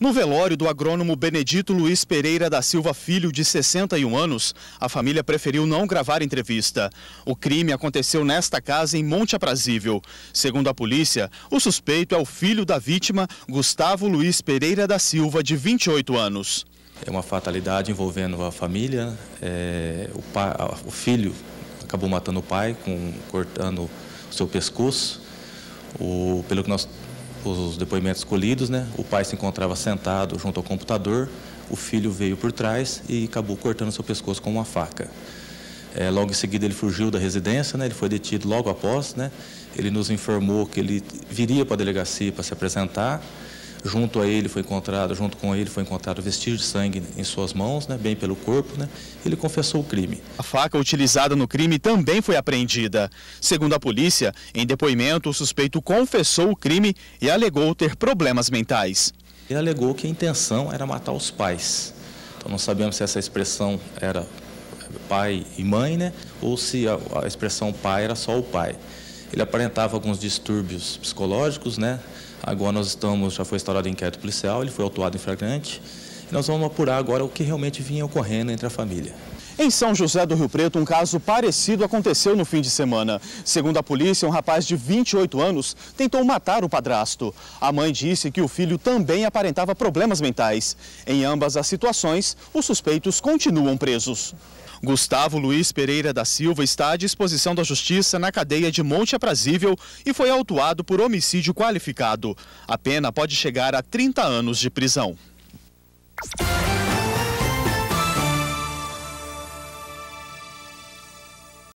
No velório do agrônomo Benedito Luiz Pereira da Silva Filho, de 61 anos, a família preferiu não gravar entrevista. O crime aconteceu nesta casa em Monte Aprazível. Segundo a polícia, o suspeito é o filho da vítima, Gustavo Luiz Pereira da Silva, de 28 anos. É uma fatalidade envolvendo a família. É, o, pai, o filho acabou matando o pai, com, cortando o seu pescoço. O, pelo que nós os depoimentos colhidos, né? O pai se encontrava sentado junto ao computador, o filho veio por trás e acabou cortando seu pescoço com uma faca. É, logo em seguida ele fugiu da residência, né? Ele foi detido logo após, né? Ele nos informou que ele viria para a delegacia para se apresentar. Junto a ele foi encontrado, junto com ele foi encontrado vestígio de sangue em suas mãos, né, bem pelo corpo, né? Ele confessou o crime. A faca utilizada no crime também foi apreendida. Segundo a polícia, em depoimento o suspeito confessou o crime e alegou ter problemas mentais. Ele alegou que a intenção era matar os pais. Então não sabemos se essa expressão era pai e mãe, né, ou se a, a expressão pai era só o pai. Ele aparentava alguns distúrbios psicológicos, né? Agora nós estamos, já foi instaurado inquérito policial, ele foi autuado em flagrante. E nós vamos apurar agora o que realmente vinha ocorrendo entre a família. Em São José do Rio Preto, um caso parecido aconteceu no fim de semana. Segundo a polícia, um rapaz de 28 anos tentou matar o padrasto. A mãe disse que o filho também aparentava problemas mentais. Em ambas as situações, os suspeitos continuam presos. Gustavo Luiz Pereira da Silva está à disposição da Justiça na cadeia de Monte Aprazível e foi autuado por homicídio qualificado. A pena pode chegar a 30 anos de prisão.